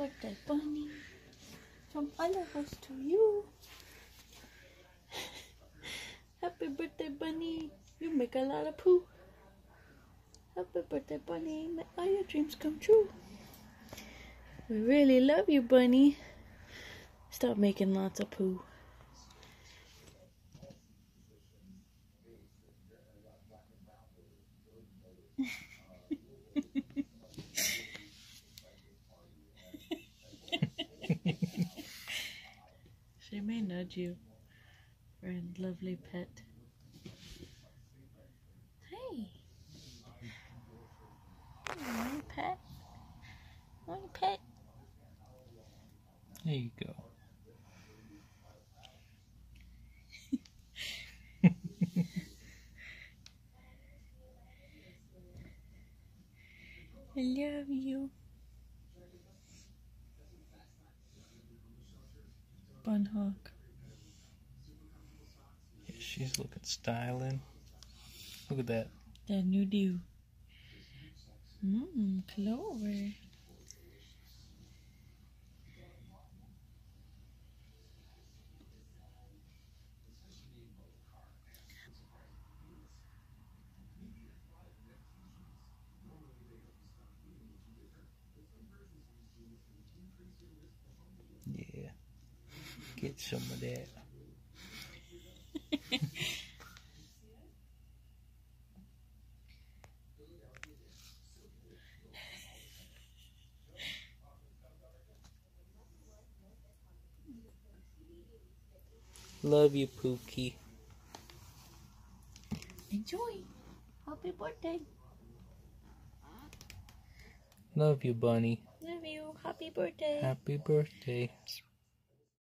birthday, bunny. From all of us to you. Happy birthday, bunny. You make a lot of poo. Happy birthday, bunny. May all your dreams come true. We really love you, bunny. Stop making lots of poo. she may nudge you, friend, lovely pet. Hey, want pet? Want pet? There you go. I love you. Bun hawk. Yeah, she's looking styling. Look at that. That new do. Mmm, clover. Yeah. Get some of that. Love you, Pookie. Enjoy. Happy birthday. Love you, Bunny. Love you. Happy birthday. Happy birthday.